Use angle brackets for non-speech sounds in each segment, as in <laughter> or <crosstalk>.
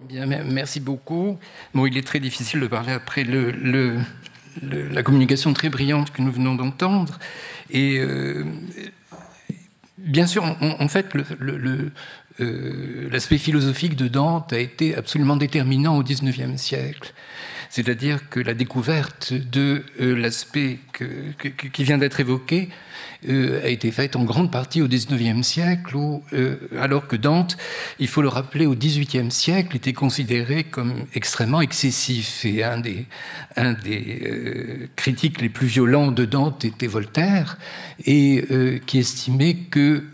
Merci beaucoup. Bon, il est très difficile de parler après la communication très brillante que nous venons d'entendre. Et euh, bien sûr, en, fait, euh, l'aspect philosophique de Dante a été absolument déterminant au XIXe siècle. C'est-à-dire que la découverte de euh, l'aspect qui vient d'être évoqué euh, a été faite en grande partie au XIXe siècle, euh, alors que Dante, il faut le rappeler, au XVIIIe siècle, était considéré comme extrêmement excessif. Et un des, critiques les plus violents de Dante était Voltaire, et qui estimait que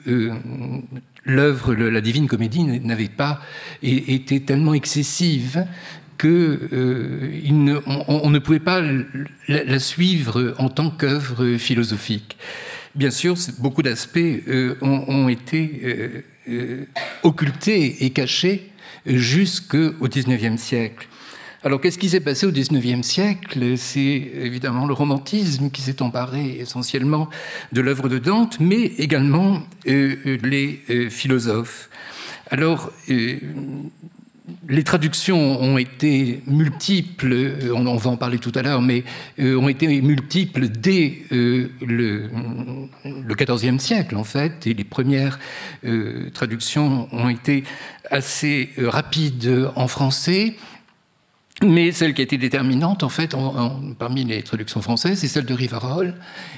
l'œuvre, la Divine Comédie, n'avait pas été tellement excessive que euh, on, ne pouvait pas la, suivre en tant qu'œuvre philosophique. Bien sûr, beaucoup d'aspects euh, ont, été euh, occultés et cachés jusqu'au XIXe siècle. Alors, qu'est-ce qui s'est passé au XIXe siècle? C'est évidemment le romantisme qui s'est emparé essentiellement de l'œuvre de Dante, mais également les philosophes. Alors, les traductions ont été multiples, euh, on, va en parler tout à l'heure, mais euh, ont été multiples dès euh, le, XIVe siècle, en fait, et les premières traductions ont été assez rapides en français. Mais celle qui a été déterminante, en fait, parmi les traductions françaises, c'est celle de Rivarol,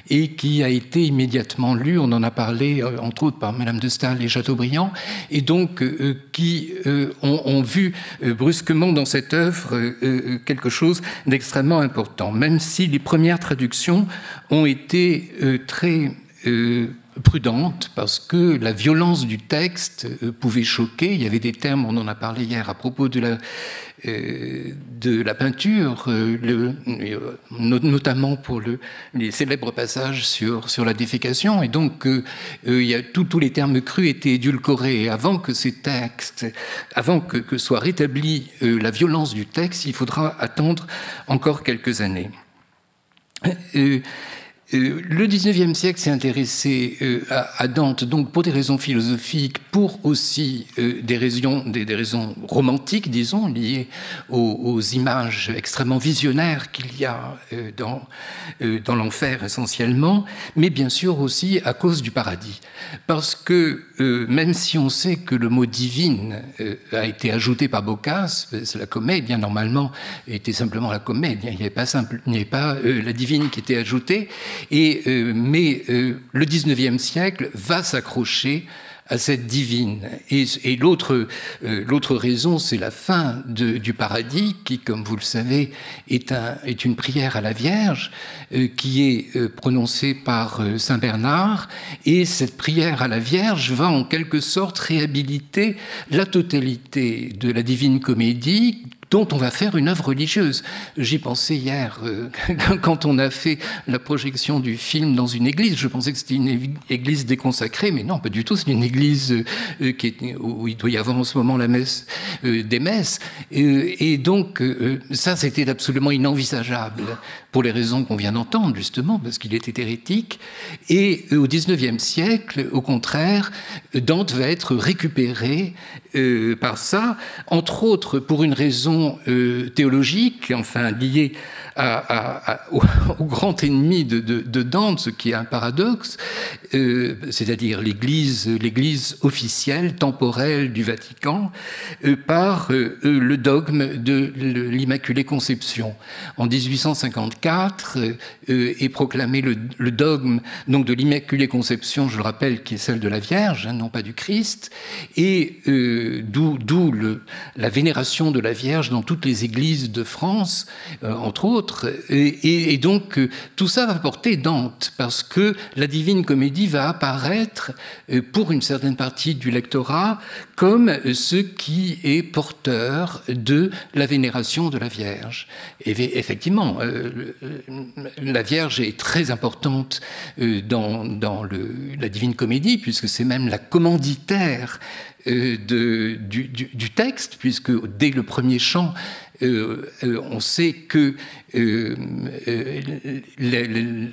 et qui a été immédiatement lue, on en a parlé, euh, entre autres, par Madame de Staël et Chateaubriand, et donc euh, qui euh, ont, vu brusquement dans cette œuvre quelque chose d'extrêmement important, même si les premières traductions ont été très prudente parce que la violence du texte euh, pouvait choquer. Il y avait des termes, on en a parlé hier à propos de la, euh, de la peinture, euh, notamment pour le, les célèbres passages sur, sur la défécation. Et donc, il y a, tous les termes crus étaient édulcorés. Avant que ces textes, avant que soit rétablie la violence du texte, il faudra attendre encore quelques années. Euh, le 19e siècle s'est intéressé euh, à, Dante, donc pour des raisons philosophiques, pour aussi euh, des, raisons, des, raisons romantiques, disons, liées aux, images extrêmement visionnaires qu'il y a dans, dans l'enfer essentiellement, mais bien sûr aussi à cause du paradis. Parce que même si on sait que le mot divine a été ajouté par Boccace, c'est la comédie, normalement, était simplement la comédie, simple, il n'y avait pas la divine qui était ajoutée, et, euh, mais euh, le 19e siècle va s'accrocher à cette divine. Et, l'autre, euh, l'autre raison, c'est la fin du paradis, qui, comme vous le savez, est une prière à la Vierge, qui est prononcée par Saint Bernard. Et cette prière à la Vierge va en quelque sorte réhabiliter la totalité de la divine comédie dont on va faire une œuvre religieuse. J'y pensais hier, euh, <laughs> quand on a fait la projection du film dans une église. Je pensais que c'était une église déconsacrée, mais non, pas du tout. C'est une église euh, où il doit y avoir en ce moment la messe euh, des messes. et donc, ça, c'était absolument inenvisageable pour les raisons qu'on vient d'entendre, justement, parce qu'il était hérétique. Et au XIXe siècle, au contraire, Dante va être récupéré par ça, entre autres pour une raison euh, théologique, enfin lié <laughs> au, grand ennemi de, Dante, ce qui est un paradoxe, euh, c'est-à-dire l'Église, l'Église officielle, temporelle du Vatican, euh, par le dogme de l'Immaculée Conception. En 1854 est proclamé le, dogme donc de l'Immaculée Conception, je le rappelle, qui est celle de la Vierge, hein, non pas du Christ, et d'où la vénération de la Vierge dans toutes les églises de France, euh, entre autres. Et, donc, euh, tout ça va porter Dante, parce que la Divine Comédie va apparaître euh, pour une certaine partie du lectorat comme ce qui est porteur de la vénération de la Vierge. Et effectivement, la Vierge est très importante dans, dans la Divine Comédie, puisque c'est même la commanditaire euh, du, texte, puisque dès le premier chant, on sait que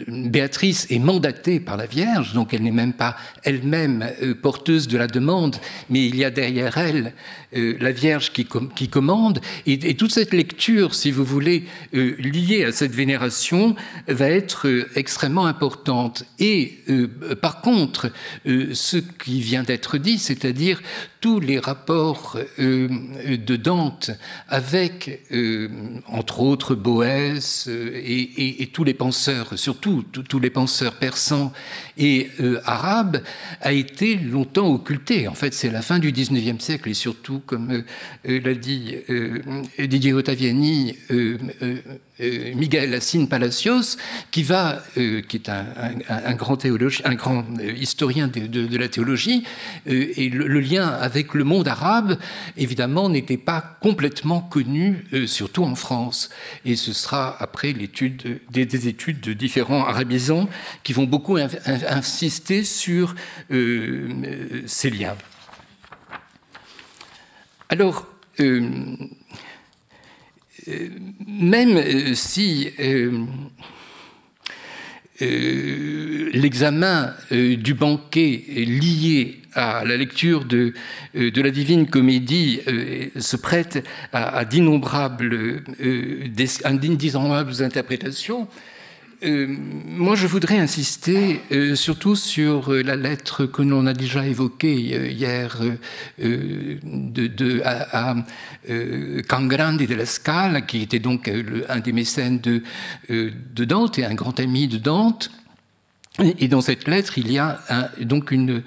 Béatrice est mandatée par la Vierge, donc elle n'est même pas elle-même porteuse de la demande, mais il y a derrière elle la Vierge qui, commande. Et, toute cette lecture, si vous voulez, liée à cette vénération, va être extrêmement importante. Et par contre, ce qui vient d'être dit, c'est-à-dire tous les rapports euh, de Dante avec, euh, entre autres, Boès euh, et, tous les penseurs, surtout tous les penseurs persans et arabes, a été longtemps occulté. En fait, c'est la fin du XIXe siècle et surtout, comme l'a dit Didier Ottaviani, Miguel Assine Palacios, qui va, qui est un, grand un grand historien de, la théologie, et le, lien avec le monde arabe, évidemment, n'était pas complètement connu, euh, surtout en France. Et ce sera après l'étude des, études de différents arabisants qui vont beaucoup insister sur euh, ces liens. Alors, euh, même si l'examen du banquet lié à la lecture de, euh, la Divine Comédie euh, se prête à, euh, d'innombrables interprétations. Moi, je voudrais insister surtout sur la lettre que l'on a déjà évoquée hier de, à, Cangrande de la Scala, qui était donc un des mécènes de Dante et un grand ami de Dante. Et dans cette lettre, il y a donc euh,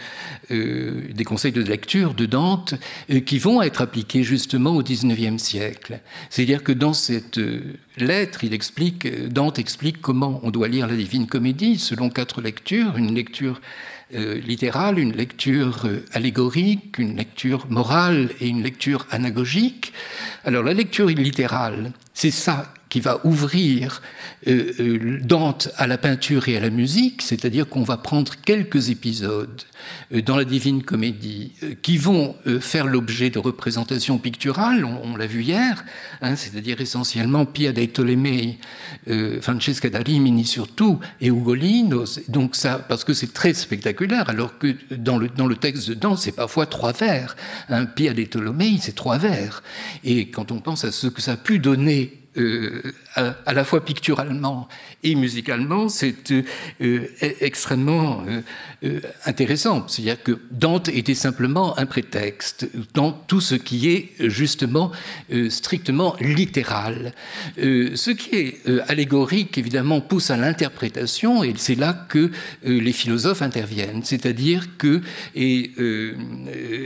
des conseils de lecture de Dante euh, qui vont être appliqués justement au XIXe siècle. C'est-à-dire que dans cette euh, lettre, Dante explique comment on doit lire la Divine Comédie selon quatre lectures, une lecture littérale, une lecture allégorique, une lecture morale et une lecture anagogique. Alors la lecture littérale, c'est ça qui va ouvrir euh, euh, Dante à la peinture et à la musique, c'est-à-dire qu'on va prendre quelques épisodes euh, dans la Divine Comédie qui vont faire l'objet de représentations picturales, on, l'a vu hier, hein, c'est-à-dire essentiellement Pia dei Tolomei, Francesca da Rimini surtout, et Ugolino, donc ça, parce que c'est très spectaculaire, alors que dans le, dans le texte de Dante, c'est parfois trois vers. Hein, Pia dei Tolomei, c'est trois vers. Et quand on pense à ce que ça a pu donner euh, à, la fois picturalement et musicalement, c'est euh, euh, extrêmement intéressant. C'est-à-dire que Dante était simplement un prétexte dans tout ce qui est justement strictement littéral. ce qui est allégorique, évidemment, pousse à l'interprétation, et c'est là que les philosophes interviennent. C'est-à-dire que,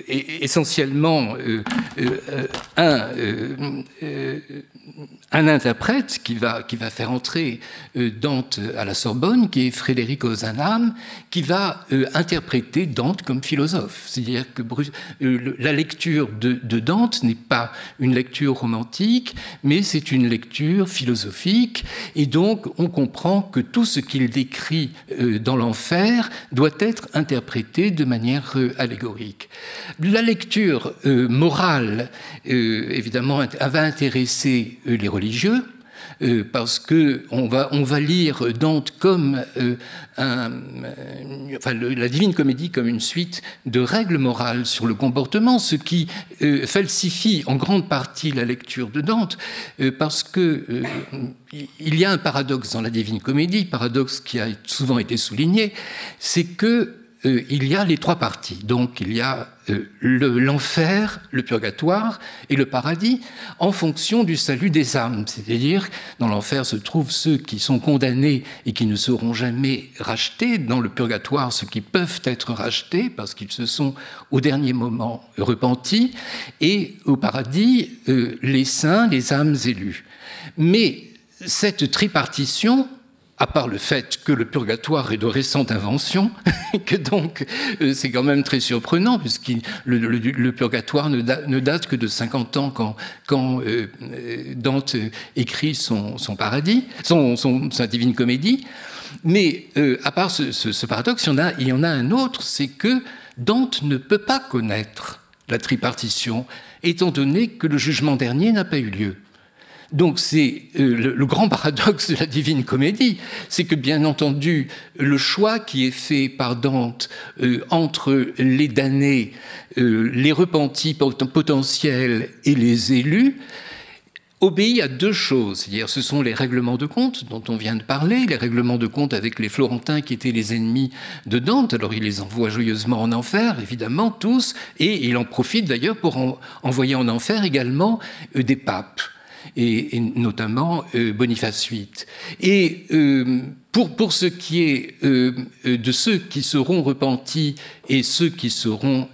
essentiellement, un un interprète qui va, qui va faire entrer euh, Dante à la Sorbonne, qui est Frédéric Ozanam, qui va euh, interpréter Dante comme philosophe. C'est-à-dire que euh, la lecture de, Dante n'est pas une lecture romantique, mais c'est une lecture philosophique, et donc on comprend que tout ce qu'il décrit dans l'enfer doit être interprété de manière allégorique. La lecture morale, évidemment, va intéresser les religieux, euh, parce que on va, on va lire Dante comme euh, euh, enfin, la Divine Comédie comme une suite de règles morales sur le comportement, ce qui falsifie en grande partie la lecture de Dante, parce que il y a un paradoxe dans la Divine Comédie, paradoxe qui a souvent été souligné, c'est que euh, il y a les trois parties. Donc il y a euh, l'enfer, le, purgatoire et le paradis en fonction du salut des âmes. C'est-à-dire, dans l'enfer se trouvent ceux qui sont condamnés et qui ne seront jamais rachetés. Dans le purgatoire, ceux qui peuvent être rachetés parce qu'ils se sont au dernier moment repentis. Et au paradis, euh, les saints, les âmes élues. Mais cette tripartition à part le fait que le purgatoire est de récente invention, <laughs> que donc euh, c'est quand même très surprenant, puisque le, le, purgatoire ne, date que de 50 ans quand, quand euh, Dante écrit son, son paradis, son, son, sa divine comédie. Mais euh, à part ce, ce, paradoxe, il y, en a, il y en a un autre, c'est que Dante ne peut pas connaître la tripartition, étant donné que le jugement dernier n'a pas eu lieu. Donc c'est euh, le, grand paradoxe de la Divine Comédie, c'est que bien entendu le choix qui est fait par Dante euh, entre les damnés, euh, les repentis potentiels et les élus obéit à deux choses. C'est-à-dire, ce sont les règlements de compte dont on vient de parler, les règlements de compte avec les Florentins qui étaient les ennemis de Dante. Alors, il les envoie joyeusement en enfer, évidemment, tous, et il en profite d'ailleurs pour envoyer en enfer également des papes et, notamment euh, Boniface VIII. Et euh, pour, pour, ce qui est euh, de ceux qui seront repentis et ceux qui seront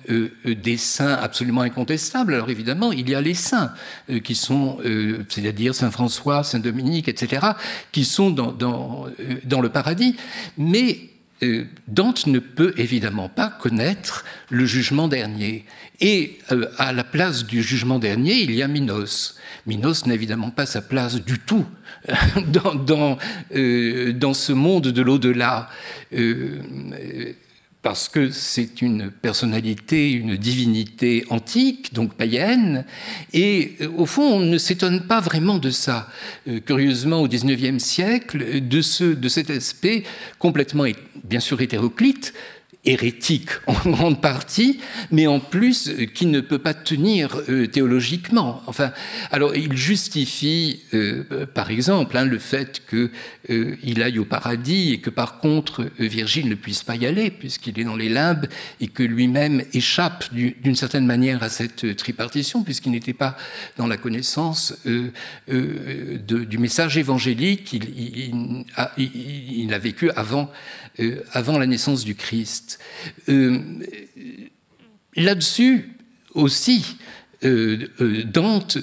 des saints absolument incontestables, alors évidemment, il y a les saints qui sont, c'est-à-dire Saint François, Saint Dominique, etc., qui sont dans, dans, dans le paradis. Mais Dante ne peut évidemment pas connaître le jugement dernier. Et à la place du jugement dernier, il y a Minos. Minos n'a évidemment pas sa place du tout <laughs> dans, euh, dans ce monde de l'au-delà. Euh, parce que c'est une personnalité, une divinité antique, donc païenne, et euh, au fond, on ne s'étonne pas vraiment de ça. curieusement, au XIXe siècle, de, ce, de cet aspect complètement, bien sûr, hétéroclite, hérétique en <laughs> grande partie, mais en plus euh, qui ne peut pas tenir euh, théologiquement. Enfin, alors il justifie, euh, par exemple, hein, le fait qu'il aille au paradis et que par contre Virgile ne puisse pas y aller puisqu'il est dans les limbes et que lui-même échappe d'une certaine manière à cette tripartition puisqu'il n'était pas dans la connaissance du message évangélique. Il, il, a vécu avant, avant la naissance du Christ. Euh, là-dessus aussi, euh, euh, Dante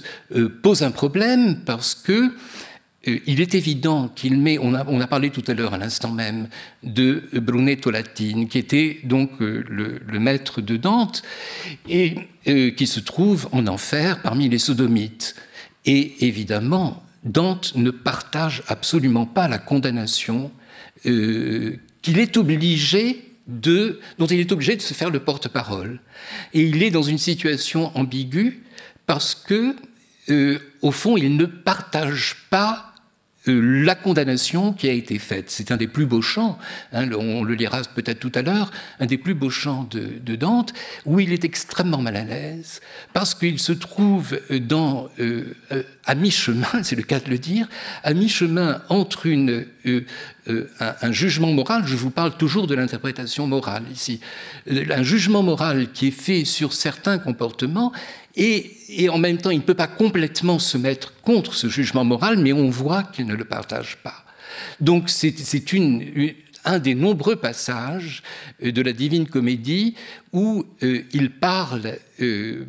pose un problème parce que il est évident qu'il met, on a, on a, parlé tout à l'heure à l'instant même de Brunetto Latine, qui était donc le, maître de Dante et qui se trouve en enfer parmi les sodomites. Et évidemment, Dante ne partage absolument pas la condamnation qu'il est obligé dont il est obligé de se faire le porte-parole. Et il est dans une situation ambiguë parce que, euh, au fond, il ne partage pas la condamnation qui a été faite. C'est un des plus beaux chants, hein, on le lira peut-être tout à l'heure, un des plus beaux chants de, Dante, où il est extrêmement mal à l'aise, parce qu'il se trouve dans, euh, euh, à mi-chemin, <laughs> c'est le cas de le dire, à mi-chemin entre une, un, jugement moral, je vous parle toujours de l'interprétation morale ici, un jugement moral qui est fait sur certains comportements et, en même temps, il ne peut pas complètement se mettre contre ce jugement moral, mais on voit qu'il ne le partage pas. Donc c'est un des nombreux passages euh, de la Divine Comédie où euh, il parle euh,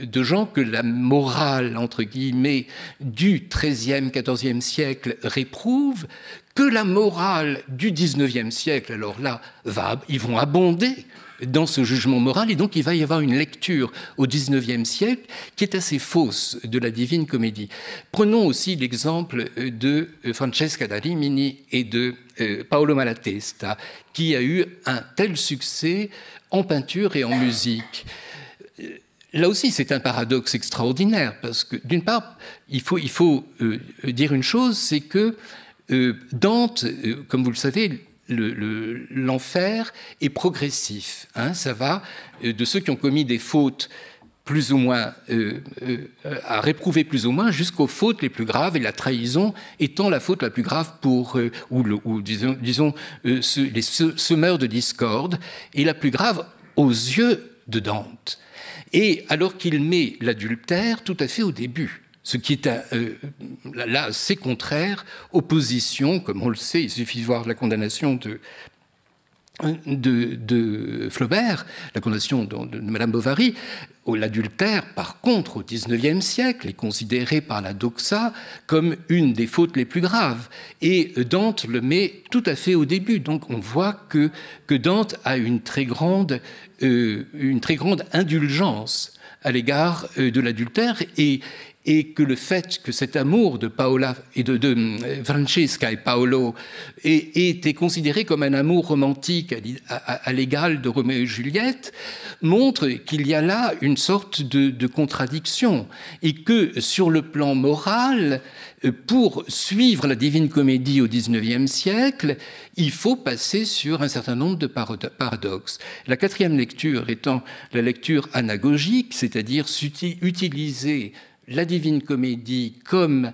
de gens que la morale, entre guillemets, du XIIIe, XIVe siècle réprouve, que la morale du XIXe siècle, alors là, va, ils vont abonder dans ce jugement moral. Et donc, il va y avoir une lecture au XIXe siècle qui est assez fausse de la Divine Comédie. Prenons aussi l'exemple de Francesca da Rimini et de euh, Paolo Malatesta, qui a eu un tel succès en peinture et en musique. Euh, là aussi, c'est un paradoxe extraordinaire, parce que d'une part, il faut, euh, dire une chose, c'est que Dante, comme vous le savez, l'enfer est progressif. Hein, ça va euh, de ceux qui ont commis des fautes plus ou moins euh, euh, à réprouver plus ou moins jusqu'aux fautes les plus graves et la trahison étant la faute la plus grave pour ou, disons, disons les semeurs de discorde et la plus grave aux yeux de Dante. Et alors qu'il met l'adultère tout à fait au début ce qui est euh, là assez contraire aux positions, comme on le sait, il suffit de voir la condamnation de, Flaubert, la condamnation de, Madame Bovary. L'adultère, par contre, au XIXe siècle, est considéré par la doxa comme une des fautes les plus graves. Et Dante le met tout à fait au début. Donc on voit que, Dante a une très grande, euh, une très grande indulgence à l'égard euh, de l'adultère et que le fait que cet amour de Paola et de, euh, Francesca et Paolo ait, été considéré comme un amour romantique à, l'égal de Roméo et Juliette montre qu'il y a là une sorte de, de, contradiction et que sur le plan moral, euh, pour suivre la Divine Comédie au XIXe siècle, il faut passer sur un certain nombre de paradoxes. La quatrième lecture étant la lecture anagogique, c'est-à-dire utiliser la Divine Comédie comme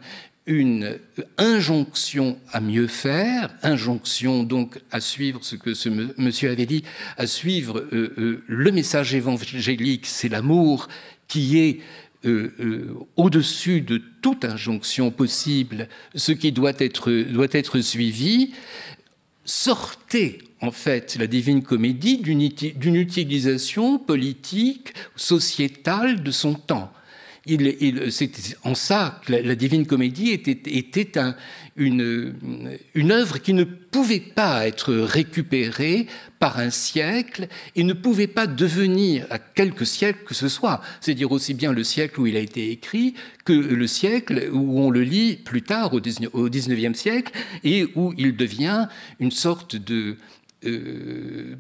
une injonction à mieux faire, injonction donc à suivre ce que ce monsieur avait dit, à suivre euh, euh, le message évangélique, c'est l'amour qui est euh, au-dessus de toute injonction possible, ce qui doit être, doit être suivi, sortez en fait la divine comédie d'une utilisation politique, sociétale de son temps c'est en ça que la, Divine Comédie était, une, œuvre qui ne pouvait pas être récupérée par un siècle et ne pouvait pas devenir à quelques siècles que ce soit, c'est-à-dire aussi bien le siècle où il a été écrit que le siècle où on le lit plus tard au XIXe siècle et où il devient une sorte de, euh,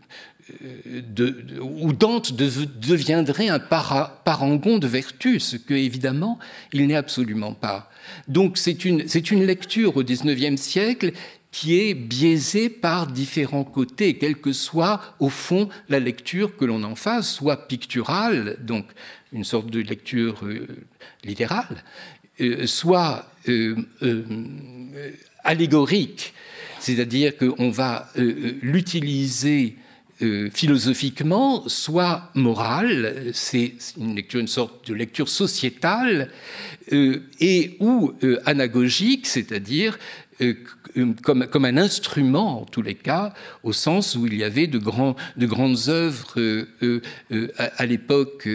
où Dante deviendrait un parangon de vertu, ce que évidemment il n'est absolument pas. Donc c'est une, une lecture au XIXe siècle qui est biaisée par différents côtés, quelle que soit au fond la lecture que l'on en fasse, soit picturale, donc une sorte de lecture euh, littérale, euh, soit euh, allégorique, c'est-à-dire qu'on va l'utiliser euh, philosophiquement, soit morale, c'est une lecture, sorte de lecture sociétale, euh, et ou euh, anagogique, c'est-à-dire euh, comme, un instrument, en tous les cas, au sens où il y avait de, grandes œuvres euh, euh, à, l'époque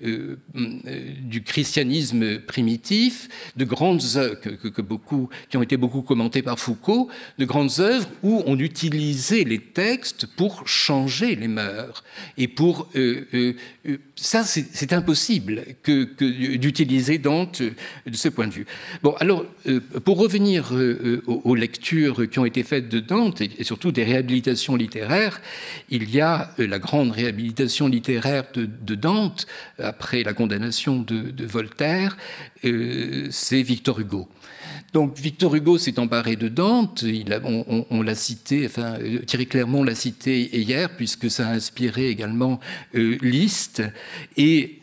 du christianisme primitif, de grandes œuvres que, beaucoup, qui ont été beaucoup commentées par Foucault, de grandes œuvres où on utilisait les textes pour changer les mœurs. Et pour ça, c'est impossible d'utiliser Dante de ce point de vue. Bon, alors, pour revenir aux lectures qui ont été faites de Dante et surtout des réhabilitations littéraires, il y a euh, la grande réhabilitation littéraire de, Dante après la condamnation de, Voltaire, euh, c'est Victor Hugo. Donc Victor Hugo s'est emparé de Dante, on, l'a cité, enfin euh, Thierry Clermont l'a cité hier puisque ça a inspiré également Liszt et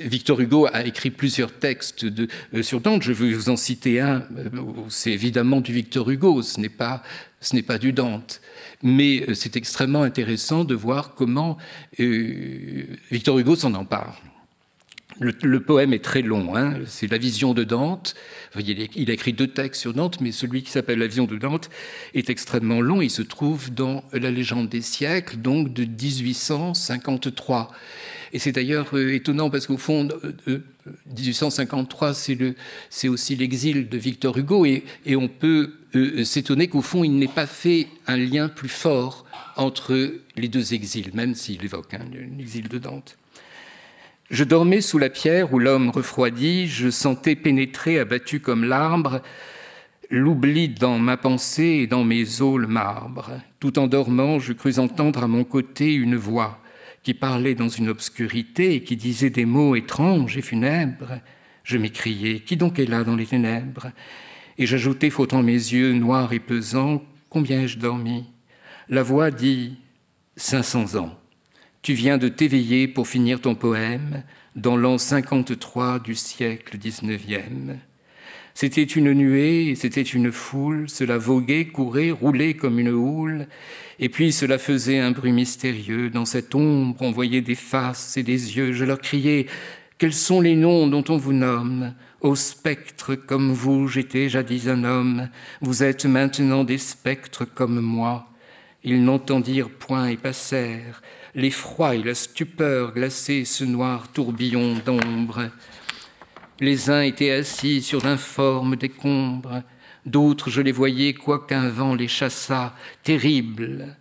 Victor Hugo a écrit plusieurs textes euh, sur Dante. Je vais vous en citer un. Euh, c'est évidemment du Victor Hugo, ce n'est pas, ce n'est pas du Dante. Mais euh, c'est extrêmement intéressant de voir comment Victor Hugo s'en empare. Le, poème est très long, hein. c'est la vision de Dante. Il a écrit deux textes sur Dante, mais celui qui s'appelle La vision de Dante est extrêmement long. Il se trouve dans La légende des siècles, donc de 1853. Et c'est d'ailleurs euh, étonnant parce qu'au fond, 1853, c'est aussi l'exil de Victor Hugo, et, on peut euh, s'étonner qu'au fond, il n'ait pas fait un lien plus fort entre les deux exils, même s'il évoque hein, l'exil de Dante. Je dormais sous la pierre où l'homme refroidi, je sentais pénétrer, abattu comme l'arbre, l'oubli dans ma pensée et dans mes os le marbre. Tout en dormant, je crus entendre à mon côté une voix qui parlait dans une obscurité et qui disait des mots étranges et funèbres. Je m'écriai, qui donc est là dans les ténèbres? Et j'ajoutai, frottant mes yeux noirs et pesants, combien ai-je dormi? La voix dit, cinq cents ans. Tu viens de t'éveiller pour finir ton poème dans l'an 53 du siècle 19e. C'était une nuée, c'était une foule, cela voguait, courait, roulait comme une houle, et puis cela faisait un bruit mystérieux. Dans cette ombre, on voyait des faces et des yeux. Je leur criais Quels sont les noms dont on vous nomme? Ô spectres comme vous, j'étais jadis un homme. Vous êtes maintenant des spectres comme moi. Ils n'entendirent point et passèrent. L'effroi et la stupeur glaçaient ce noir tourbillon d'ombre. Les uns étaient assis sur d'informes décombres D'autres, je les voyais, quoiqu'un vent les chassât, terribles,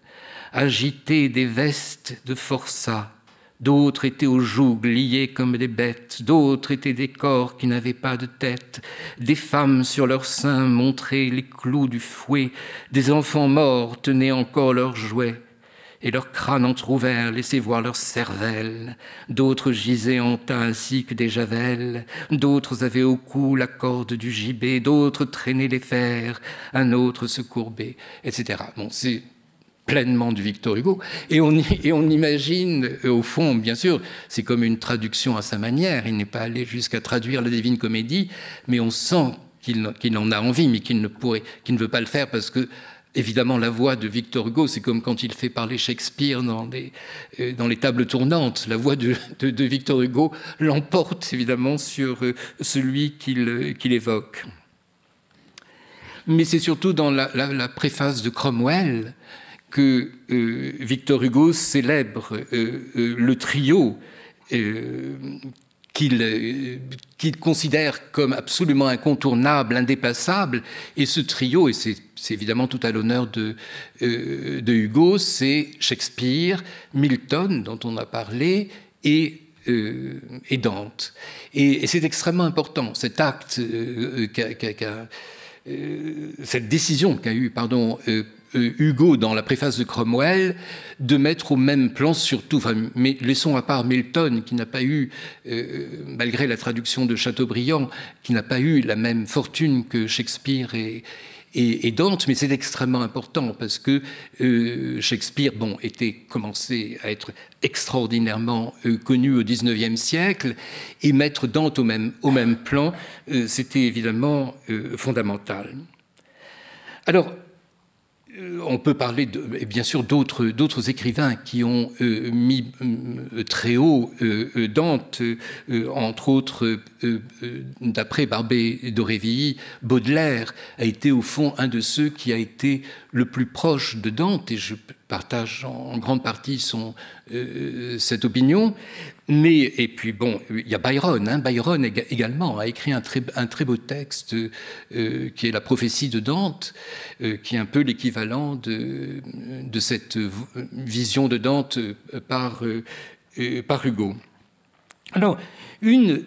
agiter des vestes de forçat. D'autres étaient aux jougs liés comme des bêtes, d'autres étaient des corps qui n'avaient pas de tête, des femmes sur leurs seins montraient les clous du fouet, des enfants morts tenaient encore leurs jouets, et leurs crânes entr'ouverts laissaient voir leurs cervelles. D'autres gisaient en ainsi que des javelles, d'autres avaient au cou la corde du gibet, d'autres traînaient les fers, un autre se courbait, etc. Bon, c'est pleinement du Victor Hugo. Et on, et on imagine, euh, au fond, bien sûr, c'est comme une traduction à sa manière. Il n'est pas allé jusqu'à traduire la Divine Comédie, mais on sent qu'il en a envie, mais qu'il ne pourrait, qu'il ne veut pas le faire parce que Évidemment, la voix de Victor Hugo, c'est comme quand il fait parler Shakespeare dans, euh, les tables tournantes. La voix de, Victor Hugo l'emporte évidemment sur euh, celui qu'il évoque. Mais c'est surtout dans la, préface de Cromwell que euh, Victor Hugo célèbre euh, euh, le trio qu'il considère comme absolument incontournable, indépassable. Et ce trio, et c'est évidemment tout à l'honneur de, de, Hugo, c'est Shakespeare, Milton, dont on a parlé, et, et Dante. Et, c'est extrêmement important, cet acte, cette décision qu'a eu pardon, euh, Hugo dans la préface de Cromwell de mettre au même plan surtout, mais laissons à part Milton qui n'a pas eu, euh, malgré la traduction de Chateaubriand, qui n'a pas eu la même fortune que Shakespeare et, et, Dante, mais c'est extrêmement important parce que euh, Shakespeare, bon, était commencé à être extraordinairement connu au XIXe siècle, et mettre Dante au même, au même plan, c'était évidemment fondamental. Alors, euh, on peut parler, bien sûr, d'autres écrivains qui ont euh, mis euh, très haut Dante, entre autres, d'après Barbé d'Aurevilly, Baudelaire a été au fond un de ceux qui a été le plus proche de Dante, partage en grande partie son, cette opinion. Mais, et puis bon, il y a Byron. Hein. Byron également a écrit un très, beau texte euh, qui est la prophétie de Dante, euh, qui est un peu l'équivalent de, cette vision de Dante euh, par, par Hugo. Alors, une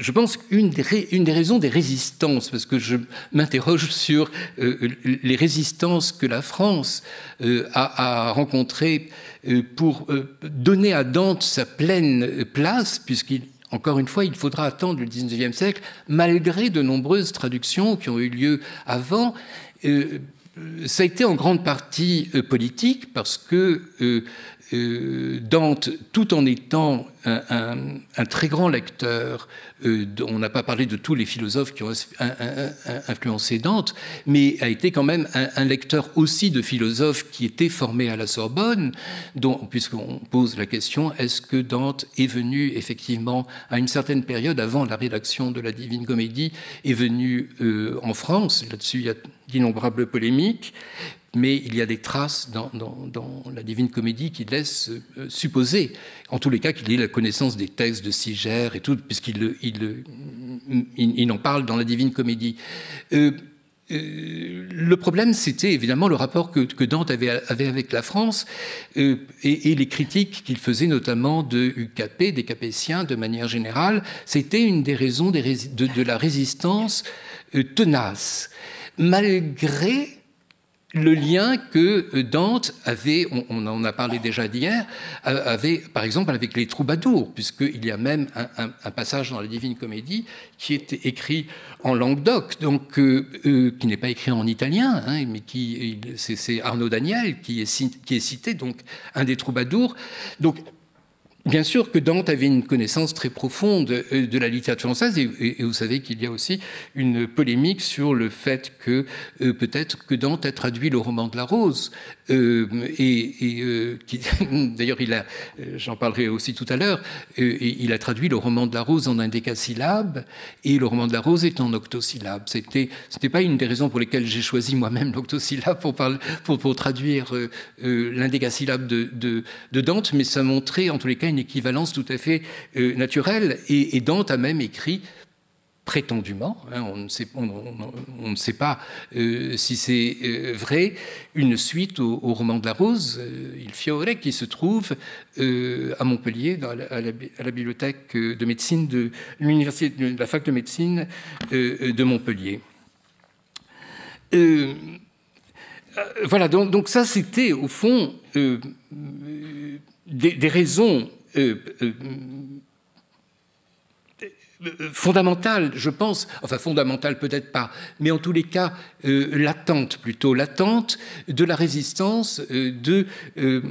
je pense qu'une des, une des raisons des résistances, parce que je m'interroge sur euh, les résistances que la France euh, a, rencontrées euh, pour donner à Dante sa pleine place, puisqu'il encore une fois, il faudra attendre le XIXe siècle, malgré de nombreuses traductions qui ont eu lieu avant. ça a été en grande partie politique parce que Dante, tout en étant un, très grand lecteur, euh, on n'a pas parlé de tous les philosophes qui ont influencé Dante, mais a été quand même un, lecteur aussi de philosophes qui étaient formés à la Sorbonne, puisqu'on pose la question, est-ce que Dante est venu effectivement à une certaine période, avant la rédaction de la Divine Comédie, est venu euh, en France? Là-dessus, il y a d'innombrables polémiques mais il y a des traces dans, la Divine Comédie qui laissent euh, supposer, en tous les cas, qu'il ait la connaissance des textes de Sigère et tout, puisqu'il il, en parle dans la Divine Comédie. Euh, euh, le problème, c'était évidemment le rapport que, Dante avait, avec la France et, les critiques qu'il faisait notamment de UKP, des Capétiens de manière générale. C'était une des raisons de, de, la résistance tenace, malgré le lien que euh, Dante avait, on, en a parlé déjà d'hier, euh, avait par exemple avec les troubadours, puisqu'il y a même un, passage dans la Divine Comédie qui est écrit en langue d'oc, donc euh, qui n'est pas écrit en italien, hein, mais qui c'est Arnaud Daniel qui est, qui est cité, donc un des troubadours. Donc Bien sûr que Dante avait une connaissance très profonde euh, de la littérature française, et, vous savez qu'il y a aussi une polémique sur le fait que euh, peut-être que Dante a traduit le roman de la Rose, euh, et, <laughs> d'ailleurs j'en parlerai aussi tout à l'heure, il a traduit le roman de la Rose en indécasyllabe, et le roman de la Rose est en octosyllabe. C'était, c'était pas une des raisons pour lesquelles j'ai choisi moi-même l'octosyllabe pour, traduire l'indécasyllabe de, de Dante, mais ça montrait en tous les cas une équivalence tout à fait euh, naturelle. Et, Dante a même écrit prétendument, hein, on, ne sait, pas euh, si c'est euh, vrai, une suite au, roman de la Rose, Il Fiore, qui se trouve à Montpellier, à, la, bibliothèque de médecine de l'université de la fac de médecine de Montpellier. voilà, donc, ça c'était au fond des, raisons fondamentale, je pense, enfin fondamentale peut-être pas, mais en tous les cas euh, latente plutôt, latente de la résistance euh, de euh,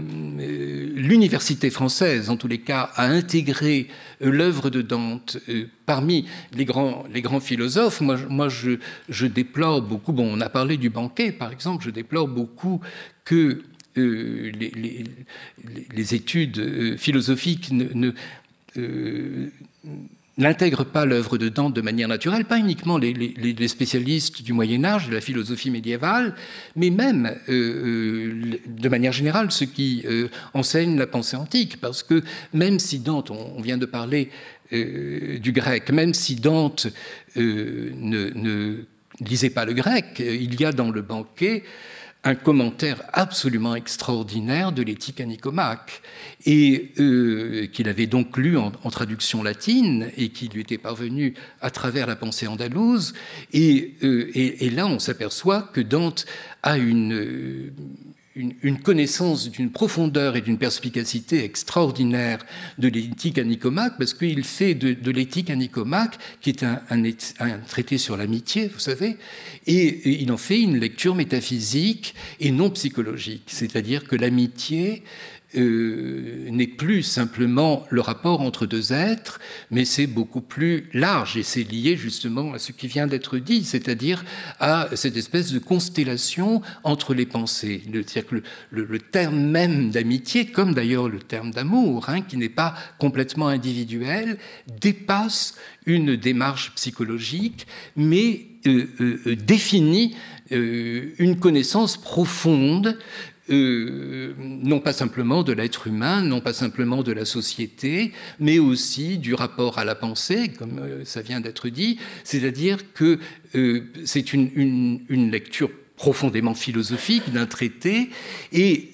l'université française, en tous les cas, à intégrer l'œuvre de Dante parmi les grands, les grands philosophes. Moi, moi je, je, déplore beaucoup, bon, on a parlé du banquet par exemple, je déplore beaucoup que les, les, études philosophiques ne, n'intègre pas l'œuvre de Dante de manière naturelle, pas uniquement les, spécialistes du Moyen Âge, de la philosophie médiévale, mais même, euh, euh, de manière générale, ceux qui euh, enseignent la pensée antique, parce que même si Dante, on, vient de parler du grec, même si Dante ne lisait pas le grec, il y a dans le banquet un commentaire absolument extraordinaire de l'éthique à Nicomaque, et euh, qu'il avait donc lu en, traduction latine et qui lui était parvenu à travers la pensée andalouse. Et, euh, et là, on s'aperçoit que Dante a une, une, connaissance d'une profondeur et d'une perspicacité extraordinaire de l'éthique à Nicomaque, parce qu'il fait de, l'éthique à Nicomaque, qui est un, traité sur l'amitié, vous savez, et, il en fait une lecture métaphysique et non psychologique, c'est-à-dire que l'amitié euh, n'est plus simplement le rapport entre deux êtres, mais c'est beaucoup plus large et c'est lié justement à ce qui vient d'être dit, c'est-à-dire à cette espèce de constellation entre les pensées. Le, terme même d'amitié, comme d'ailleurs le terme d'amour, hein, qui n'est pas complètement individuel, dépasse une démarche psychologique, mais euh, euh, définit une connaissance profonde euh, non pas simplement de l'être humain, non pas simplement de la société, mais aussi du rapport à la pensée, comme euh, ça vient d'être dit, c'est-à-dire que euh, c'est une, lecture profondément philosophique d'un traité, et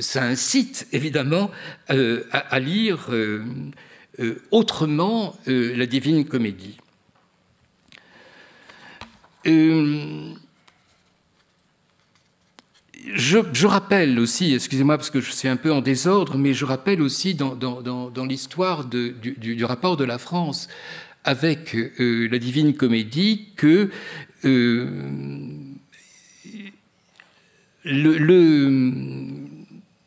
ça incite évidemment à, lire autrement la Divine Comédie. Je, rappelle aussi, excusez-moi parce que je suis un peu en désordre, mais je rappelle aussi dans, l'histoire du, rapport de la France avec euh, la Divine Comédie que euh, le,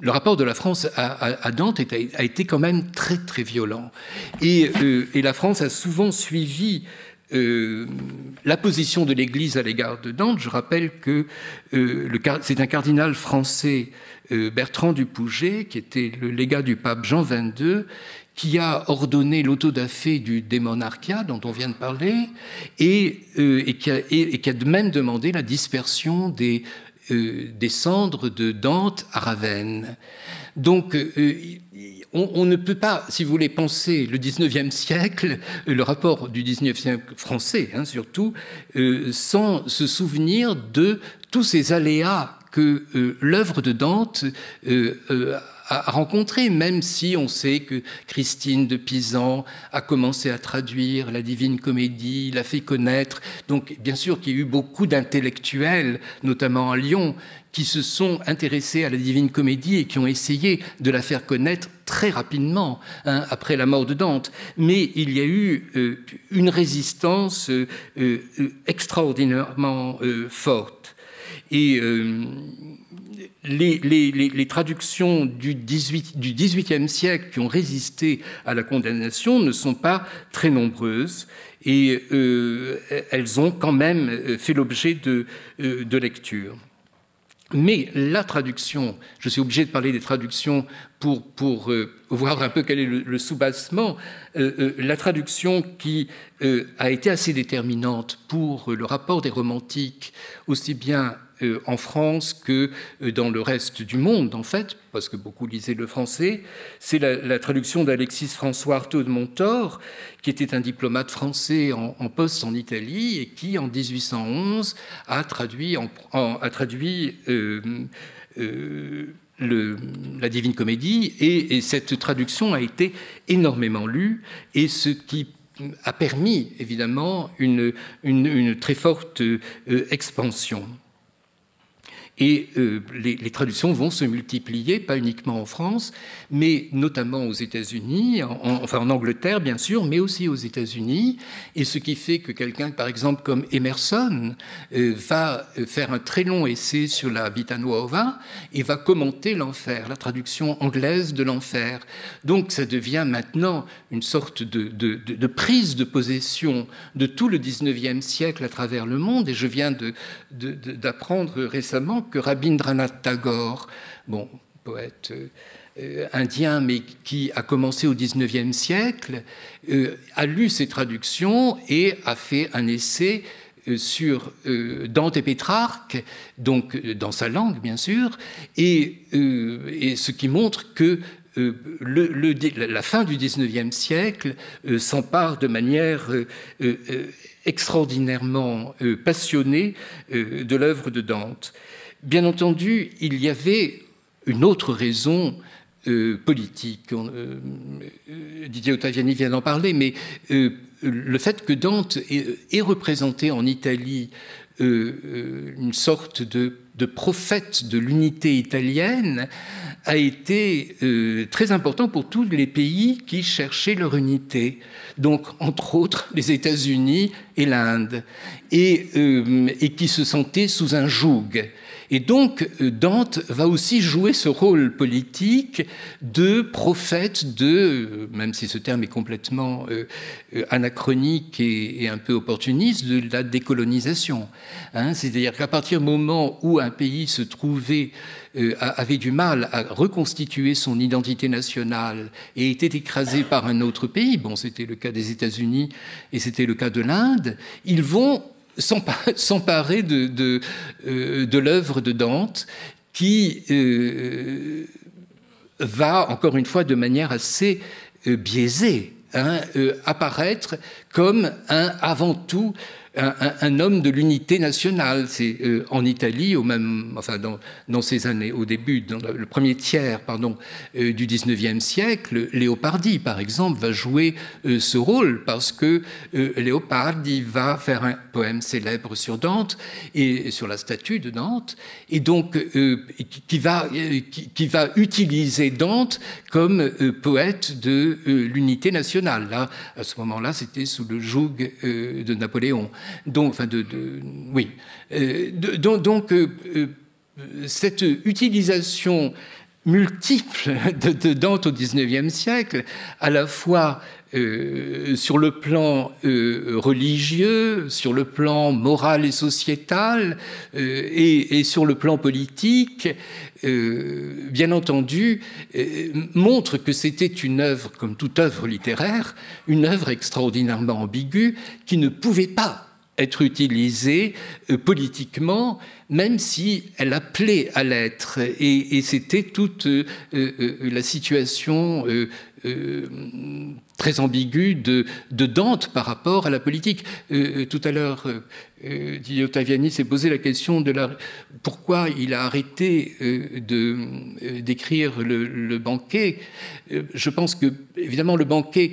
rapport de la France à, Dante a, été quand même très très violent. Et, euh, et la France a souvent suivi euh, la position de l'Église à l'égard de Dante, je rappelle que euh, c'est un cardinal français, euh, Bertrand du Pouget, qui était le légat du pape Jean XXII, qui a ordonné l'autodafé du démonarchia dont on vient de parler, et, qui, a, et qui, a, même demandé la dispersion des, des cendres de Dante à Ravenne. Donc, on, ne peut pas, si vous voulez, penser le 19e siècle, le rapport du 19e siècle français hein, surtout, euh, sans se souvenir de tous ces aléas que euh, l'œuvre de Dante euh, a rencontré, même si on sait que Christine de Pisan a commencé à traduire la Divine Comédie, l'a fait connaître. Donc, bien sûr qu'il y a eu beaucoup d'intellectuels, notamment à Lyon, qui se sont intéressés à la Divine Comédie et qui ont essayé de la faire connaître très rapidement hein, après la mort de Dante. Mais il y a eu euh, une résistance euh, euh, extraordinairement forte. Et les, traductions du, 18, du XVIIIe siècle qui ont résisté à la condamnation ne sont pas très nombreuses et elles ont quand même fait l'objet de, de lecture. Mais la traduction, je suis obligé de parler des traductions pour, pour voir un peu quel est le, soubassement, la traduction qui a été assez déterminante pour le rapport des romantiques, aussi bien euh, en France que euh, dans le reste du monde, en fait, parce que beaucoup lisaient le français. C'est la, traduction d'Alexis François Artaud de Montor, qui était un diplomate français en, poste en Italie et qui, en 1811, a traduit, euh, la Divine Comédie, et, cette traduction a été énormément lue, et ce qui a permis évidemment une très forte expansion. Et euh, les, traductions vont se multiplier, pas uniquement en France, mais notamment aux États-Unis, enfin en Angleterre bien sûr, mais aussi aux États-Unis. Et ce qui fait que quelqu'un, par exemple, comme Emerson, euh, va euh, faire un très long essai sur la Vita Nuova et va commenter l'enfer, la traduction anglaise de l'enfer. Donc ça devient maintenant une sorte de, de, prise de possession de tout le 19e siècle à travers le monde. Et je viens d'apprendre récemment que Rabindranath Tagore, bon, poète euh, indien, mais qui a commencé au XIXe siècle, euh, a lu ces traductions et a fait un essai euh, sur Dante et Pétrarque, donc dans sa langue bien sûr, et, ce qui montre que la fin du XIXe siècle s'empare de manière extraordinairement passionnée de l'œuvre de Dante. Bien entendu, il y avait une autre raison euh, politique. Euh, euh, Didier Ottaviani vient d'en parler, mais le fait que Dante ait, représenté en Italie une sorte de, prophète de l'unité italienne a été très important pour tous les pays qui cherchaient leur unité. Donc, entre autres, les États-Unis et l'Inde, et, qui se sentaient sous un joug. Et donc Dante va aussi jouer ce rôle politique de prophète de, même si ce terme est complètement euh, anachronique et, un peu opportuniste, de la décolonisation. Hein. C'est-à-dire qu'à partir du moment où un pays se trouvait euh, avait du mal à reconstituer son identité nationale et était écrasé par un autre pays, bon, c'était le cas des États-Unis et c'était le cas de l'Inde, ils vont s'emparer de, de, euh, de l'œuvre de Dante qui euh, va, encore une fois, de manière assez euh, biaisée, hein, apparaître comme un, avant tout un, homme de l'unité nationale. C'est euh, en Italie, au enfin dans, ces années, au début, dans le premier tiers, euh, du 19e siècle, Léopardi, par exemple, va jouer euh, ce rôle parce que Léopardi va faire un poème célèbre sur Dante et sur la statue de Dante, et donc qui va, qui, va utiliser Dante comme poète de l'unité nationale. Là, à ce moment-là, c'était sous le joug de Napoléon. Donc, oui. Euh, euh, euh, cette utilisation multiple <laughs> de, Dante au XIXe siècle, à la fois sur le plan religieux, sur le plan moral et sociétal, et, sur le plan politique, bien entendu, montre que c'était une œuvre, comme toute œuvre littéraire, une œuvre extraordinairement ambiguë qui ne pouvait pas être utilisée euh, politiquement, même si elle appelait à l'être. Et, c'était toute euh, euh, la situation très ambiguë de, Dante par rapport à la politique. tout à l'heure, euh, s'est posé la question de pourquoi il a arrêté euh, euh, d'écrire le, banquet. je pense que, évidemment, le banquet,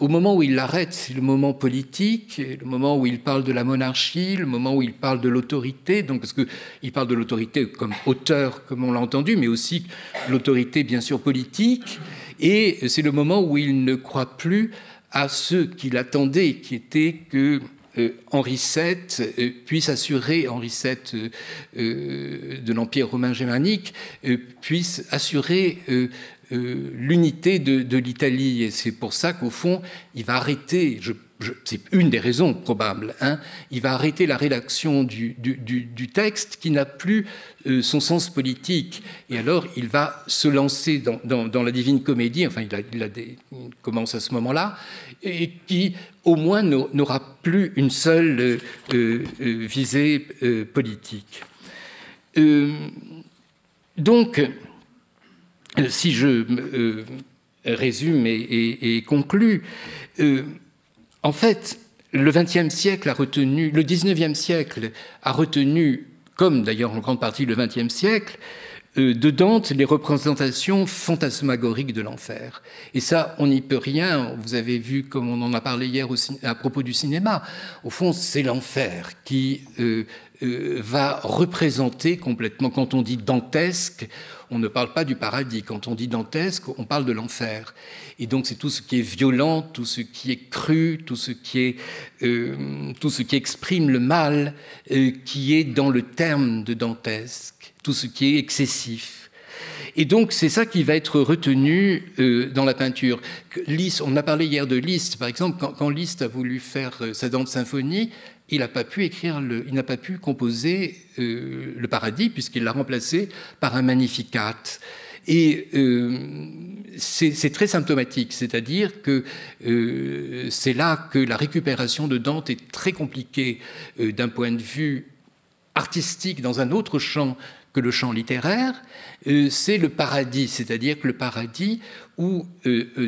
au moment où il l'arrête, c'est le moment politique, le moment où il parle de la monarchie, le moment où il parle de l'autorité, donc parce qu'il parle de l'autorité comme auteur, comme on l'a entendu, mais aussi l'autorité, bien sûr, politique. Et c'est le moment où il ne croit plus à ceux qu'il attendait, qui était que euh, Henri VII euh, puisse assurer, Henri VII euh, de l'Empire romain germanique, puisse assurer l'unité de, l'Italie. Et c'est pour ça qu'au fond, il va arrêter, je c'est une des raisons probables, hein, il va arrêter la rédaction du, texte qui n'a plus euh, son sens politique. Et alors, il va se lancer dans, la divine comédie, enfin, il, commence à ce moment-là, et qui, au moins, n'aura plus une seule euh, euh, visée politique. donc, si je résume et, conclus, en fait, le XXe siècle a retenu, le XIXe siècle a retenu, comme d'ailleurs en grande partie le XXe siècle, euh, de Dante les représentations fantasmagoriques de l'enfer. Et ça, on n'y peut rien. Vous avez vu, comme on en a parlé hier à propos du cinéma, au fond, c'est l'enfer qui euh, euh, va représenter complètement, quand on dit dantesque, on ne parle pas du paradis. Quand on dit dantesque, on parle de l'enfer. Et donc c'est tout ce qui est violent, tout ce qui est cru, tout ce qui, est, euh, tout ce qui exprime le mal, euh, qui est dans le terme de dantesque, tout ce qui est excessif. Et donc c'est ça qui va être retenu dans la peinture. Liszt, on a parlé hier de Liszt, par exemple, quand, quand Liszt a voulu faire sa Dante symphonie, il n'a pas pu écrire, il n'a pas pu composer le paradis puisqu'il l'a remplacé par un magnificat. Et euh, c'est très symptomatique, c'est-à-dire que euh, c'est là que la récupération de Dante est très compliquée euh, d'un point de vue artistique dans un autre champ que le champ littéraire, c'est le paradis, c'est-à-dire que le paradis où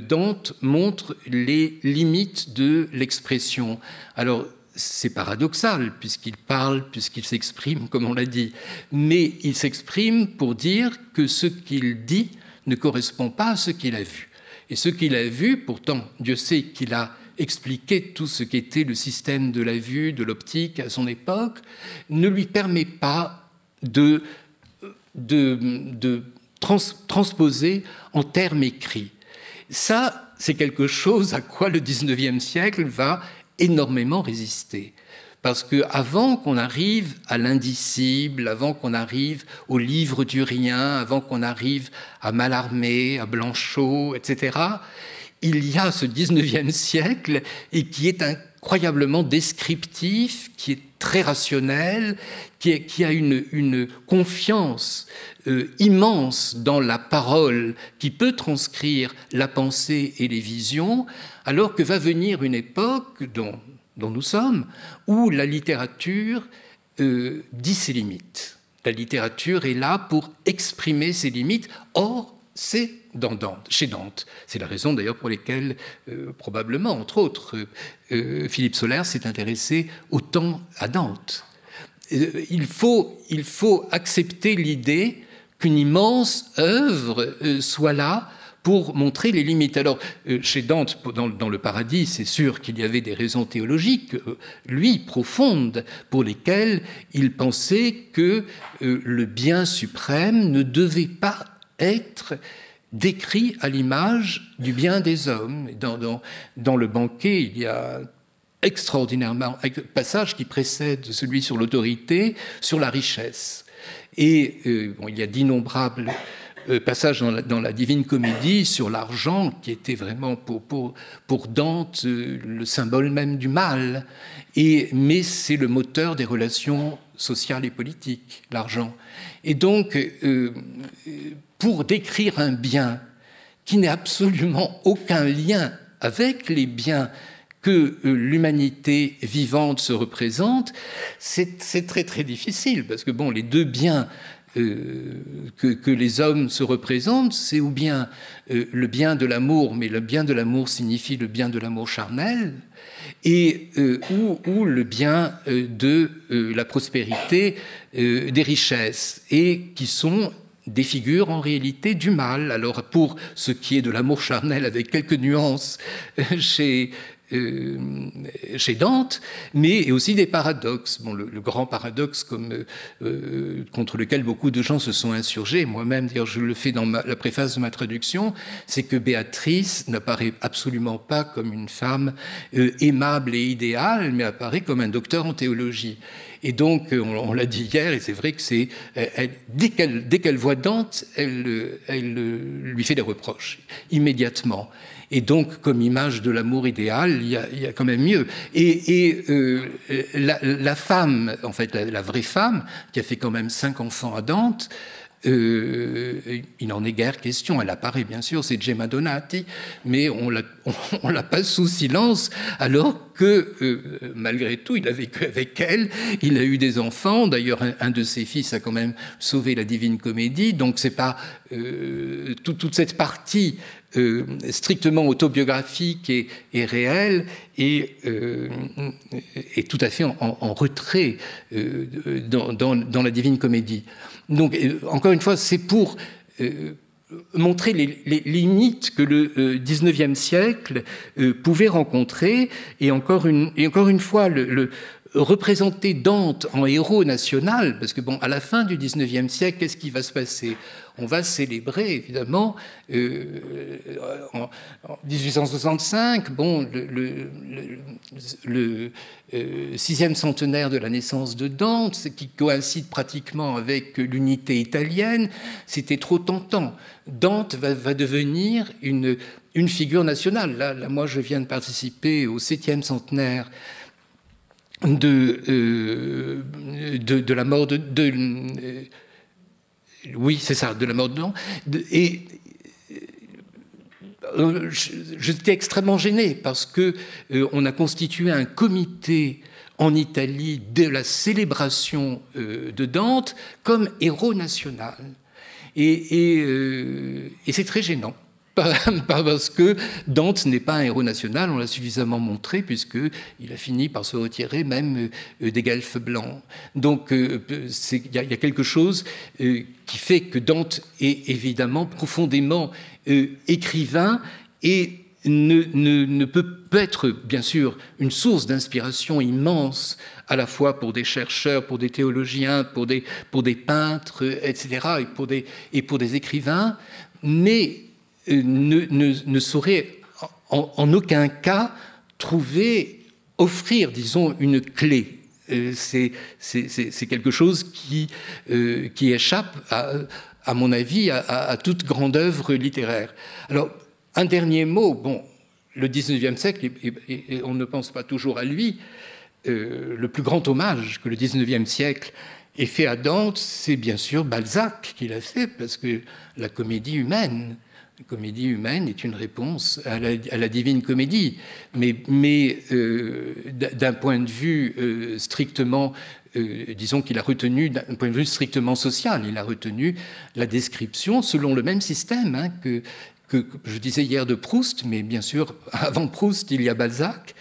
Dante montre les limites de l'expression. Alors, c'est paradoxal, puisqu'il parle, puisqu'il s'exprime, comme on l'a dit, mais il s'exprime pour dire que ce qu'il dit ne correspond pas à ce qu'il a vu. Et ce qu'il a vu, pourtant, Dieu sait qu'il a expliqué tout ce qu'était le système de la vue, de l'optique à son époque, ne lui permet pas de, de, transposer en termes écrits. Ça, c'est quelque chose à quoi le 19e siècle va énormément résisté. Parce que avant qu'on arrive à l'indicible, avant qu'on arrive au livre du rien, avant qu'on arrive à Mallarmé, à Blanchot, etc., il y a ce 19e siècle et qui est incroyablement descriptif, qui est très rationnel, qui, a une, confiance euh, immense dans la parole, qui peut transcrire la pensée et les visions, alors que va venir une époque dont, nous sommes, où la littérature euh, dit ses limites. La littérature est là pour exprimer ses limites. Or, c'est dans Dante, chez Dante. C'est la raison d'ailleurs pour laquelle, euh, probablement, entre autres, Philippe Solaire s'est intéressé autant à Dante. Euh, il faut, accepter l'idée qu'une immense œuvre euh, soit là pour montrer les limites. Alors, euh, chez Dante, dans, le paradis, c'est sûr qu'il y avait des raisons théologiques, lui, profondes, pour lesquelles il pensait que le bien suprême ne devait pas être décrit à l'image du bien des hommes. Dans, le banquet, il y a extraordinairement, passage qui précède celui sur l'autorité, sur la richesse. Et euh, bon, il y a d'innombrables euh, passages dans la, Divine Comédie sur l'argent, qui était vraiment pour Dante euh, le symbole même du mal. Et, mais c'est le moteur des relations sociales et politiques, l'argent. Et donc, pour décrire un bien qui n'a absolument aucun lien avec les biens que euh, l'humanité vivante se représente, c'est très très difficile, parce que bon, les deux biens euh, que, les hommes se représentent, c'est ou bien euh, le bien de l'amour, mais le bien de l'amour signifie le bien de l'amour charnel, et ou, le bien de la prospérité, des richesses, et qui sont des figures en réalité du mal. Alors pour ce qui est de l'amour charnel avec quelques nuances <laughs> chez, euh, chez Dante, mais aussi des paradoxes. Bon, le, grand paradoxe comme, euh, euh, contre lequel beaucoup de gens se sont insurgés, moi-même, d'ailleurs, je le fais dans la préface de ma traduction, c'est que Béatrice n'apparaît absolument pas comme une femme aimable et idéale, mais apparaît comme un docteur en théologie. Et donc, on, l'a dit hier, et c'est vrai que c'est dès qu'elle dès qu'elle voit Dante, elle, elle lui fait des reproches immédiatement. Et donc, comme image de l'amour idéal, il y, a, quand même mieux. Et, euh, la, femme, en fait, la, vraie femme, qui a fait quand même cinq enfants à Dante, euh, il n'en est guère question. Elle apparaît bien sûr, c'est Gemma Donati, mais on la, <laughs> la passe sous silence, alors que euh, malgré tout, il a vécu avec elle, il a eu des enfants. D'ailleurs, un, de ses fils a quand même sauvé la Divine Comédie. Donc, c'est pas euh, toute cette partie strictement autobiographique et, et réelle et, est tout à fait en, retrait dans, dans, la Divine Comédie. Donc, euh, encore une fois, c'est pour euh, montrer les, limites que le euh, siècle pouvait rencontrer. Et encore une, et encore une fois, le, représenter Dante en héros national, parce que bon, à la fin du XIXe siècle, qu'est-ce qui va se passer? On va célébrer évidemment euh, en, 1865, bon, le, euh, sixième centenaire de la naissance de Dante, ce qui coïncide pratiquement avec l'unité italienne, c'était trop tentant. Dante va, devenir une, une, figure nationale. Là, moi, je viens de participer au septième centenaire de, euh, de, la mort de oui, c'est ça, de la mort de Et euh, j'étais extrêmement gêné parce que euh, on a constitué un comité en Italie de la célébration euh, de Dante comme héros national. et c'est très gênant. <laughs> parce que Dante n'est pas un héros national, on l'a suffisamment montré, puisqu'il a fini par se retirer même euh, des guelfes blancs. Donc euh, il y, a quelque chose euh, qui fait que Dante est évidemment profondément écrivain et ne, peut, être, bien sûr, une source d'inspiration immense, à la fois pour des chercheurs, pour des théologiens, pour des, pour des peintres, etc., et pour des, et pour des écrivains, mais ne, saurait en, aucun cas trouver, offrir, disons, une clé. Euh, c'est quelque chose qui, euh, qui échappe, à, mon avis, à, toute grande œuvre littéraire. Alors, un dernier mot, bon, le 19e siècle, et, on ne pense pas toujours à lui, euh, le plus grand hommage que le 19e siècle ait fait à Dante, c'est bien sûr Balzac qui l'a fait, parce que la comédie humaine, comédie humaine est une réponse à la, divine comédie. Mais, mais euh, d'un point de vue euh, strictement, euh, disons qu'il a retenu, d'un point de vue strictement social, il a retenu la description selon le même système hein, que, que, je disais hier de Proust, mais bien sûr, <laughs> avant Proust, il y a Balzac.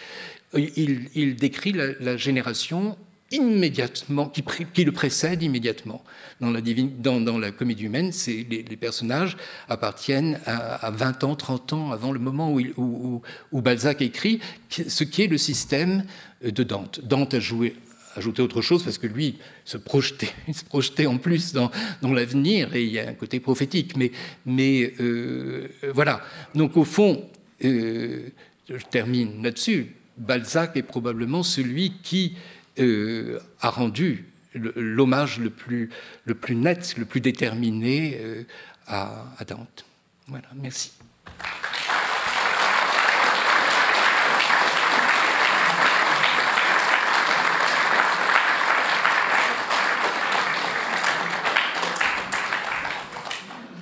Il, décrit la génération immédiatement, qui, le précède immédiatement. Dans la, comédie humaine, les, les, personnages appartiennent à, 20 ans, 30 ans avant le moment où, Balzac écrit, ce qui est le système de Dante. Dante a joué ajouté autre chose parce que lui se projetait, <laughs> se projetait en plus dans, l'avenir et il y a un côté prophétique. Mais, mais euh, voilà. Donc au fond, euh, je termine là-dessus. Balzac est probablement celui qui euh, a rendu l'hommage le plus, le plus net, le plus déterminé euh, à, Dante. Voilà, merci.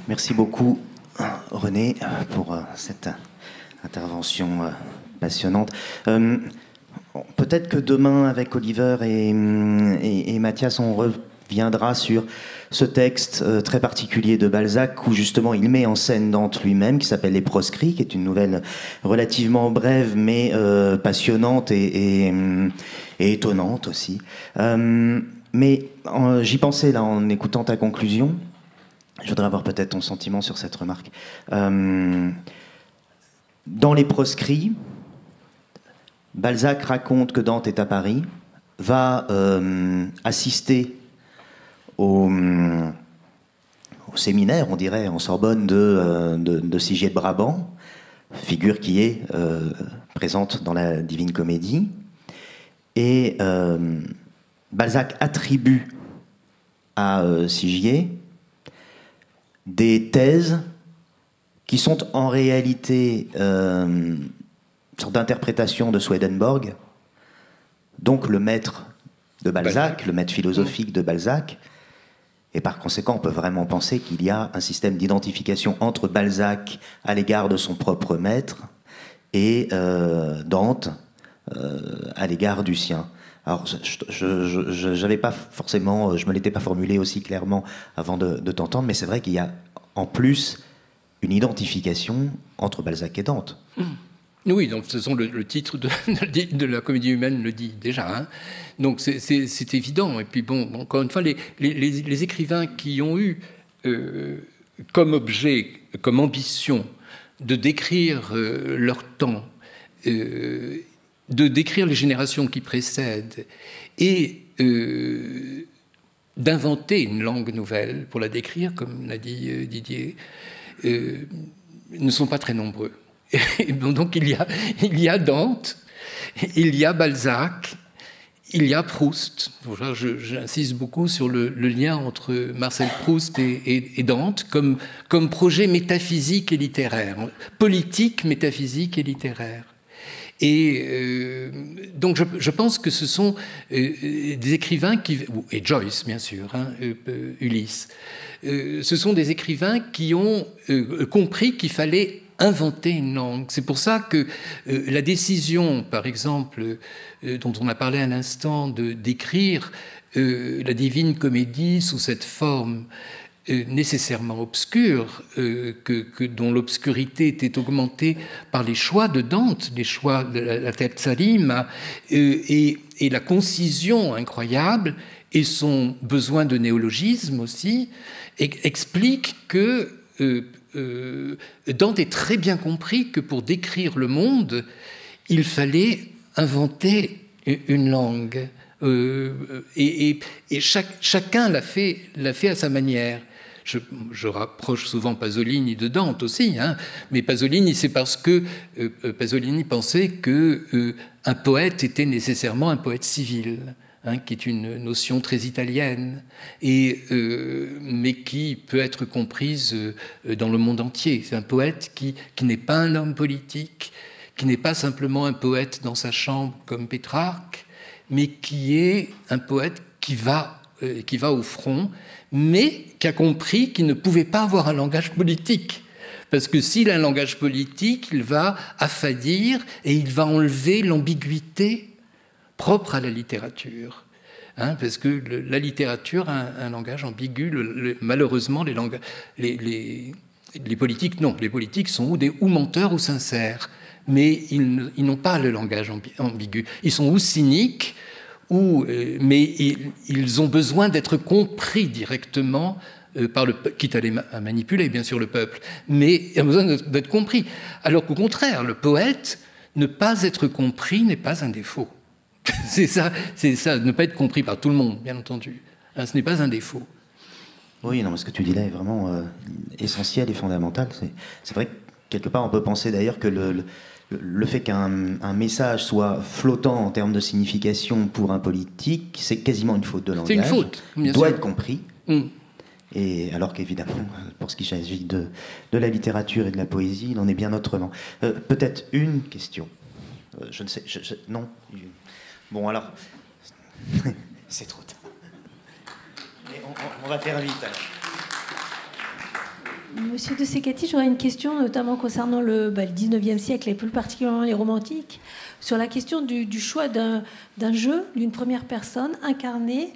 Merci beaucoup, René, pour euh, cette intervention passionnante. Peut-être que demain, avec Oliver et, Mathias, on reviendra sur ce texte euh, très particulier de Balzac où justement il met en scène Dante lui-même qui s'appelle Les Proscrits, qui est une nouvelle relativement brève mais euh, passionnante et, étonnante aussi. Euh, mais j'y pensais là en écoutant ta conclusion. Je voudrais avoir peut-être ton sentiment sur cette remarque. dans Les Proscrits, Balzac raconte que Dante est à Paris, va euh, assister au, séminaire, on dirait, en Sorbonne de, euh, de, Sigier de Brabant, figure qui est euh, présente dans la Divine Comédie. Et Balzac attribue à Sigier des thèses qui sont en réalité euh, sorte d'interprétation de Swedenborg, donc le maître de Balzac, le maître philosophique de Balzac. Et par conséquent, on peut vraiment penser qu'il y a un système d'identification entre Balzac à l'égard de son propre maître et euh, Dante euh, à l'égard du sien. Alors, je n'avais pas forcément, je me l'étais pas formulé aussi clairement avant de, de t'entendre, mais c'est vrai qu'il y a en plus une identification entre Balzac et Dante. Mmh. Oui, donc ce sont le, titre <laughs> de, la comédie humaine le dit déjà. Hein. Donc c'est évident. Et puis bon, encore une fois, les, les, écrivains qui ont eu euh, comme objet, comme ambition de décrire euh, leur temps, euh, de décrire les générations qui précèdent et d'inventer une langue nouvelle pour la décrire, comme l'a dit Didier, ne sont pas très nombreux. Et donc il y, a, il Dante, il y a Balzac, il y a Proust. J'insiste beaucoup sur le, lien entre Marcel Proust et, Dante comme, projet métaphysique et littéraire, politique, métaphysique et littéraire. Et euh, donc je, pense que ce sont euh, des écrivains qui, et Joyce bien sûr, hein, euh, Ulysse, ce sont des écrivains qui ont compris qu'il fallait inventer une langue. C'est pour ça que euh, la décision, par exemple, euh, dont on a parlé à l'instant, de d'écrire euh, la divine comédie sous cette forme nécessairement obscure, que, dont l'obscurité était augmentée par les choix de Dante, les choix de la, la tête Salim, et, la concision incroyable et son besoin de néologisme aussi, explique que Dante est très bien compris que pour décrire le monde, il fallait inventer une langue. Euh, et, chacun l'a fait, à sa manière. Je, rapproche souvent Pasolini de Dante aussi, hein, mais Pasolini, c'est parce que euh, Pasolini pensait que un poète était nécessairement un poète civil. Hein, qui est une notion très italienne, et, euh, mais qui peut être comprise euh, dans le monde entier. C'est un poète qui, qui n'est pas un homme politique, qui n'est pas simplement un poète dans sa chambre comme Pétrarque, mais qui est un poète qui va, euh, qui va au front, mais qui a compris qu'il ne pouvait pas avoir un langage politique. Parce que s'il a un langage politique, il va affadir et il va enlever l'ambiguïté propre à la littérature. Hein, parce que la littérature a un, langage ambigu. malheureusement, les, politiques, non, les politiques sont ou, des, menteurs ou sincères, mais ils, n'ont pas le langage ambigu. Ils sont ou cyniques, ou, euh, mais ils, ont besoin d'être compris directement euh, par le quitte à, les à manipuler bien sûr le peuple, mais ils ont besoin d'être compris. Alors qu'au contraire, le poète, ne pas être compris n'est pas un défaut. <laughs> c'est ça, c'est ça, ne pas être compris par tout le monde, bien entendu. Hein, ce n'est pas un défaut. Oui, non, ce que tu dis là est vraiment euh, essentiel et fondamental. C'est vrai que quelque part, on peut penser d'ailleurs que le, le, fait qu'un message soit flottant en termes de signification pour un politique, c'est quasiment une faute de langage. C'est une faute. Il doit être compris. Mm. Et alors qu'évidemment, pour ce qui s'agit de, de, la littérature et de la poésie, il en est bien autrement. Euh, peut-être une question. Euh, je ne sais, non. Bon, alors, <laughs> c'est trop tard. On, va faire vite. Monsieur de Secati, j'aurais une question, notamment concernant le, 19e bah, siècle et plus particulièrement les romantiques, sur la question du, choix d'un jeu, d'une première personne incarnée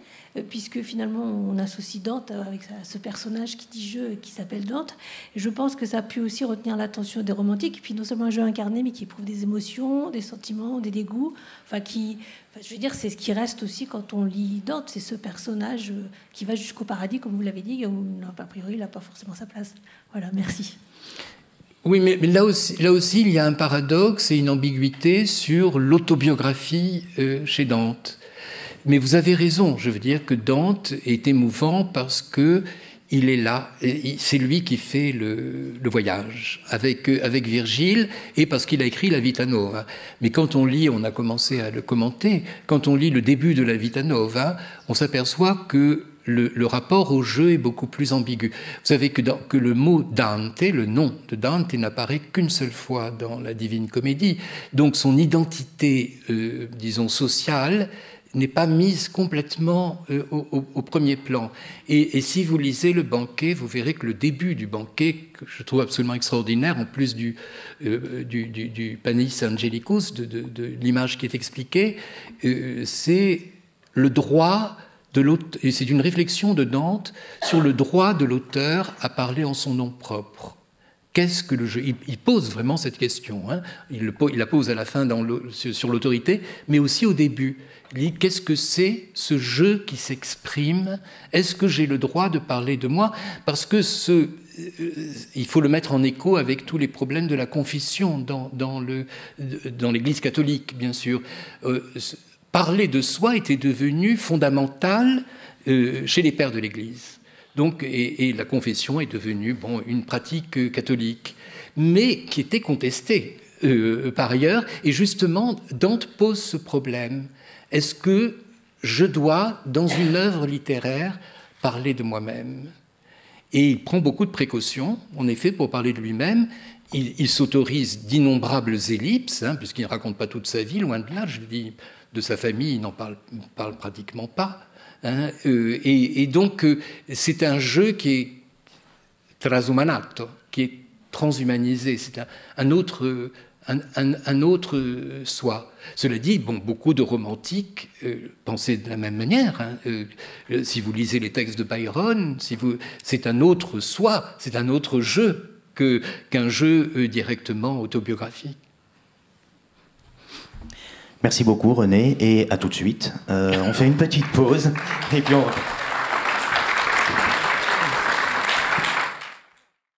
puisque finalement on associe Dante avec ce personnage qui dit jeu qui s'appelle Dante. Je pense que ça a pu aussi retenir l'attention des romantiques, et puis non seulement un jeu incarné, mais qui éprouve des émotions, des sentiments, des dégoûts, enfin qui, je veux dire, c'est ce qui reste aussi quand on lit Dante, c'est ce personnage euh, qui va jusqu'au paradis, comme vous l'avez dit, où a priori il n'a pas forcément sa place. Voilà, merci. Oui, mais, là, aussi, là aussi, il y a un paradoxe et une ambiguïté sur l'autobiographie euh, chez Dante. Mais vous avez raison, je veux dire que Dante est émouvant parce que il est là, c'est lui qui fait le, voyage avec, avec Virgile et parce qu'il a écrit la Vita Nova. Mais quand on lit, on a commencé à le commenter, quand on lit le début de la Vita Nova, on s'aperçoit que le, rapport au jeu est beaucoup plus ambigu. Vous savez que, que le mot Dante, le nom de Dante, n'apparaît qu'une seule fois dans la Divine Comédie. Donc son identité, euh, disons, sociale n'est pas mise complètement euh, au, premier plan. Et, si vous lisez le banquet, vous verrez que le début du banquet, que je trouve absolument extraordinaire, en plus du, euh, du, Panis Angelicus, de, l'image qui est expliquée, c'est le droit de l'auteur, et c'est une réflexion de Dante sur le droit de l'auteur à parler en son nom propre. Qu'est-ce que le jeu il, pose vraiment cette question. Hein. Il, la pose à la fin sur l'autorité, mais aussi au début. Il dit qu'est-ce que c'est ce jeu qui s'exprime? Est-ce que j'ai le droit de parler de moi? Parce que euh, il faut le mettre en écho avec tous les problèmes de la confession dans, dans l'Église catholique, bien sûr. Euh, parler de soi était devenu fondamental euh, chez les pères de l'Église. Donc, et, la confession est devenue bon, une pratique euh, catholique, mais qui était contestée euh, par ailleurs. Et justement, Dante pose ce problème. Est-ce que je dois, dans une œuvre littéraire, parler de moi-même? Et il prend beaucoup de précautions, en effet, pour parler de lui-même. Il, s'autorise d'innombrables ellipses, hein, puisqu'il ne raconte pas toute sa vie, loin de là. Je dis, de sa famille, il n'en parle, pratiquement pas. Hein, euh, et, donc, euh, c'est un jeu qui est trasumanato, qui est transhumanisé. C'est un, autre, un, autre soi. Cela dit, bon, beaucoup de romantiques euh, pensaient de la même manière. Hein. si vous lisez les textes de Byron, c'est un autre soi, c'est un autre jeu qu'un jeu directement autobiographique. Merci beaucoup René et à tout de suite. Euh, on fait une petite pause et puis on...